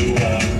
You.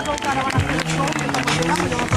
Lago Caravana Fresco, que estamos llegando,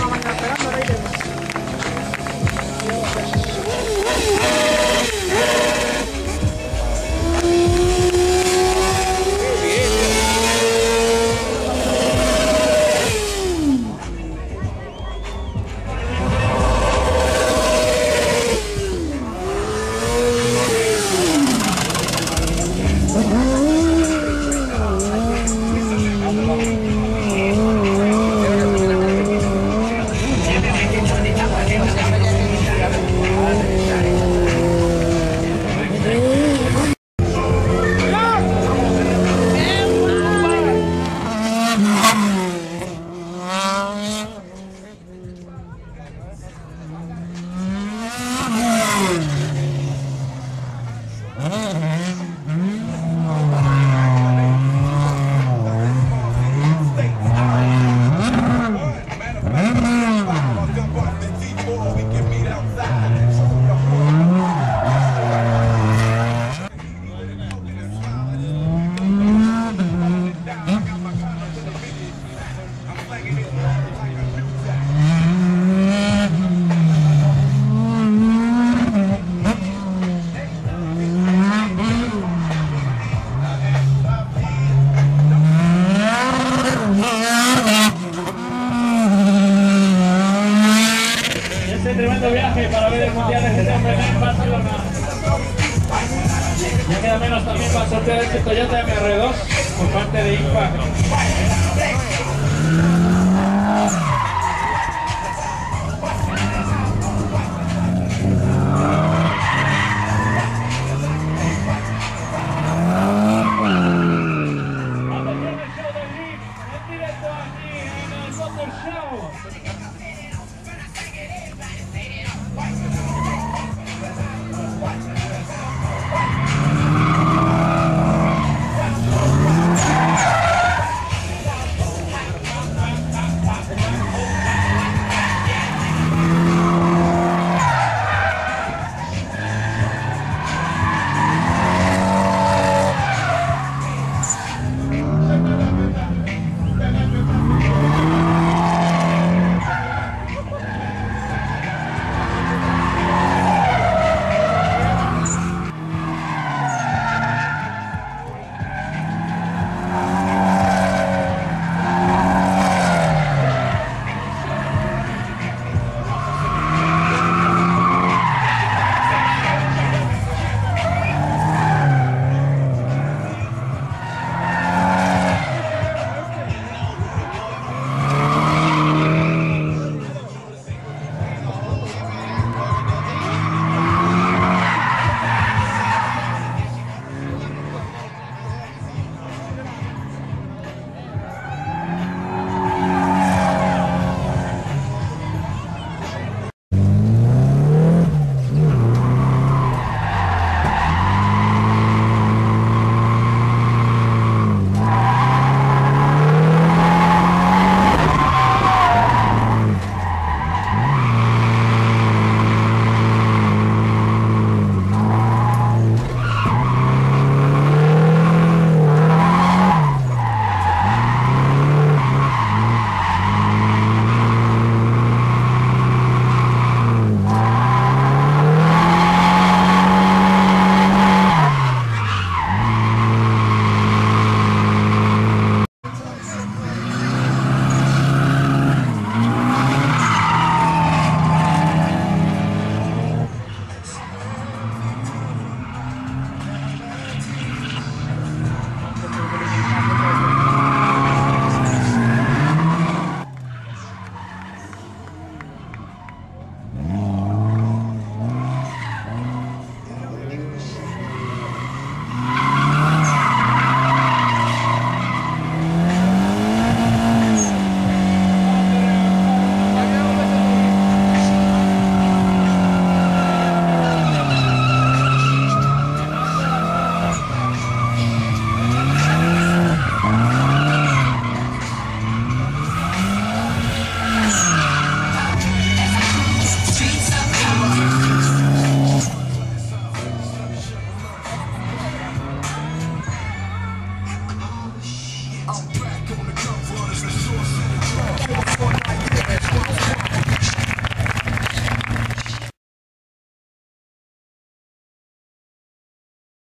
Menos también para sortear este Toyota MR2 por parte de Impact.